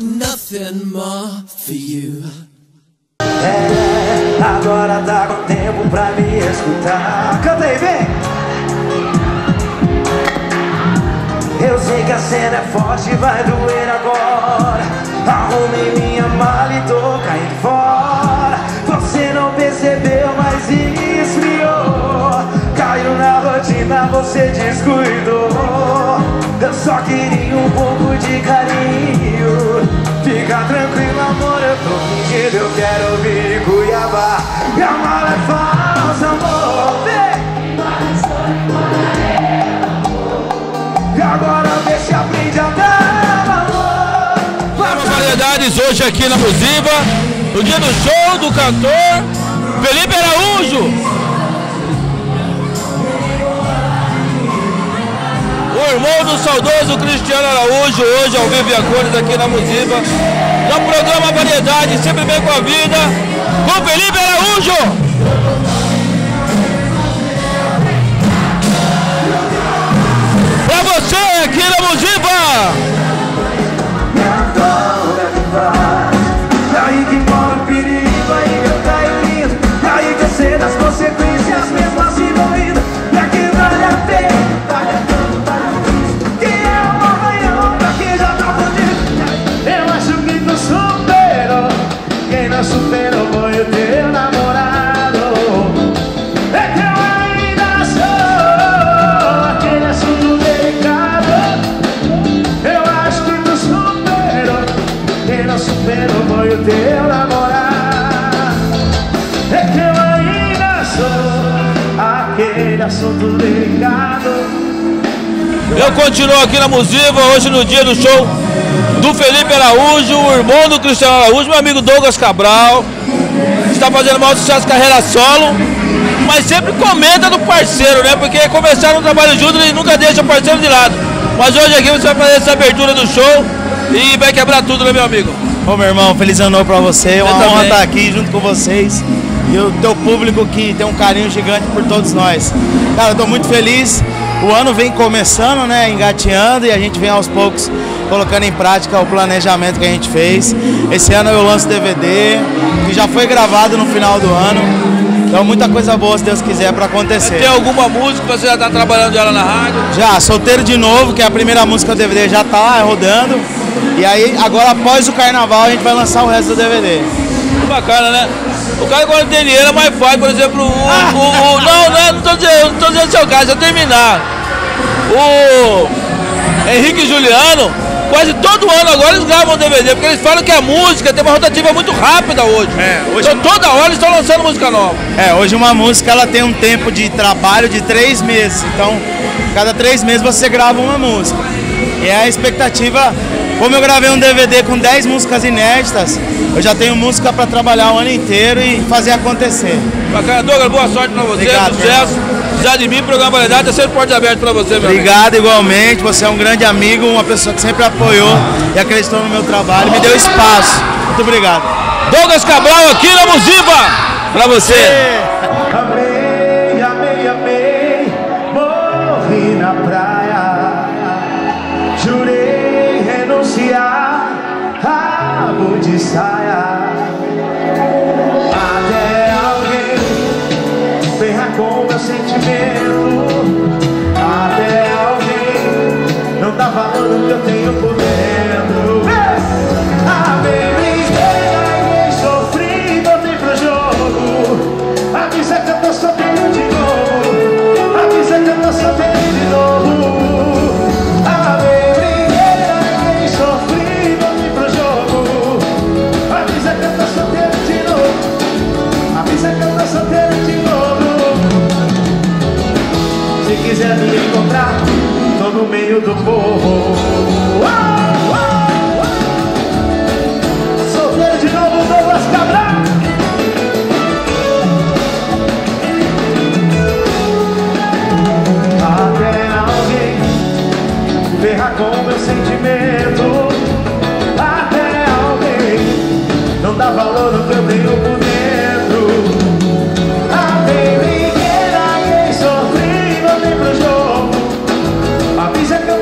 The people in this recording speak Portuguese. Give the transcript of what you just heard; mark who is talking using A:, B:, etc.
A: Nothing more for you.
B: É, agora tá com tempo pra me escutar. Canta aí, vem! Eu sei que a cena é forte, vai doer agora. Arrumei minha mala e tô caindo fora. Você não percebeu, mas esfriou. Caiu na rotina, você descuidou. Eu só queria um pouco de carinho.
C: Hoje aqui na Musiva, no dia do show do cantor Felipe Araújo. O irmão do saudoso Cristiano Araújo, hoje ao vivo e a cores aqui na Musiva. No programa Variedade, sempre bem com a vida, com Felipe Araújo.
B: Assunto delicado. Eu
C: continuo aqui na Musiva, hoje no dia do show do Felipe Araújo, o irmão do Cristiano Araújo, meu amigo Douglas Cabral. Está fazendo o maior sucesso carreira solo, mas sempre comenta do parceiro, né? Porque começaram um trabalho junto e nunca deixa o parceiro de lado. Mas hoje aqui você vai fazer essa abertura do show e vai quebrar tudo, né, meu amigo?
D: Ô meu irmão, feliz ano novo pra você. É uma
C: Eu
D: honra estar aqui junto com vocês. E o teu público que tem um carinho gigante por todos nós. Cara, eu tô muito feliz. O ano vem começando, né? Engateando e a gente vem aos poucos colocando em prática o planejamento que a gente fez. Esse ano eu lanço DVD, que já foi gravado no final do ano. Então muita coisa boa, se Deus quiser, pra acontecer.
C: Tem alguma música que você já está trabalhando ela na rádio?
D: Já, Solteiro de Novo, que é a primeira música do DVD, já tá rodando. E aí, agora após o carnaval, a gente vai lançar o resto do DVD.
C: Que bacana, né? O cara quando tem dinheiro é mais fácil, por exemplo, o. o- o- não, não, não tô dizendo, não tô dizendo seu caso, se eu terminar. O Henrique e Juliano, quase todo ano agora eles gravam DVD, porque eles falam que a música tem uma rotativa muito rápida hoje.
D: É, hoje-
C: Então toda hora eles estão lançando música nova.
D: É, hoje uma música ela tem um tempo de trabalho de três meses. Então, cada três meses você grava uma música. E é a expectativa, como eu gravei um DVD com 10 músicas inéditas, eu já tenho música para trabalhar o ano inteiro e fazer acontecer.
C: Bacana, Douglas, boa sorte pra você,
D: Obrigado,
C: sucesso. Precisar de mim, programa Variedade, tá sempre porta aberta pra você, meu amigo.
D: Obrigado igualmente, você é um grande amigo, uma pessoa que sempre apoiou e acreditou no meu trabalho, me deu espaço. Muito obrigado.
C: Douglas Cabral aqui na Musiva, pra você.
B: Amei, valor no que eu tenho por meio do povo. Solteiro de novo, Douglas Cabral. Até alguém ferrar com meu sentimento. Até alguém não dá valor no que eu tenho Avisa que eu